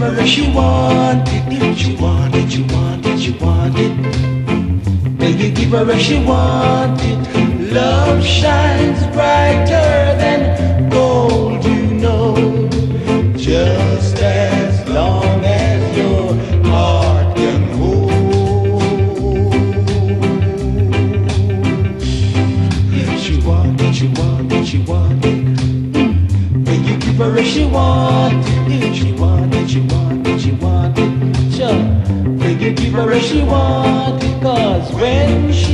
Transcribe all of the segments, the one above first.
her if she want it. If you want it, you want it, you want it. Will you give her if she want it? Love shines brighter than gold, you know. Just as long as your heart can hold. If she want it, you want it, you want it. Will you give her if she want it? If she want you want it, you want it. Sure. Will you give her if she want it? Cause when she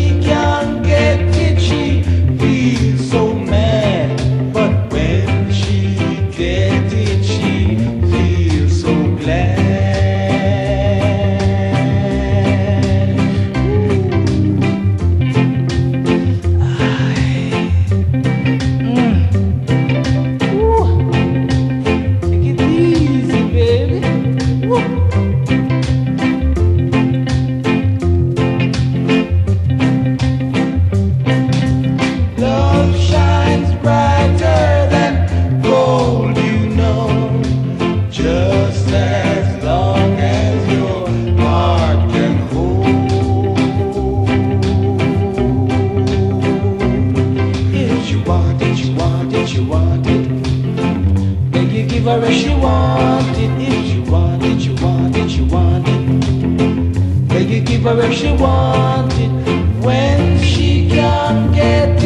you give her if she want it. If you want it, you want it, you want it. Then you give her if she want it. When she can't get it,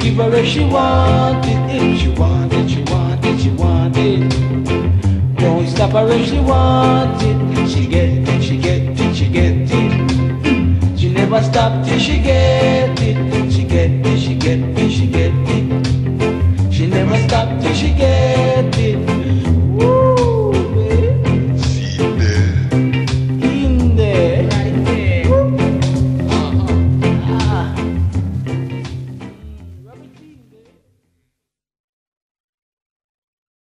give her if she want it, if she want it, you want it, you want it. Don't stop her if she want it. She get it, she get it, she get it. She never stop till she get it. She get it, she get it, she get it. She never stop till she get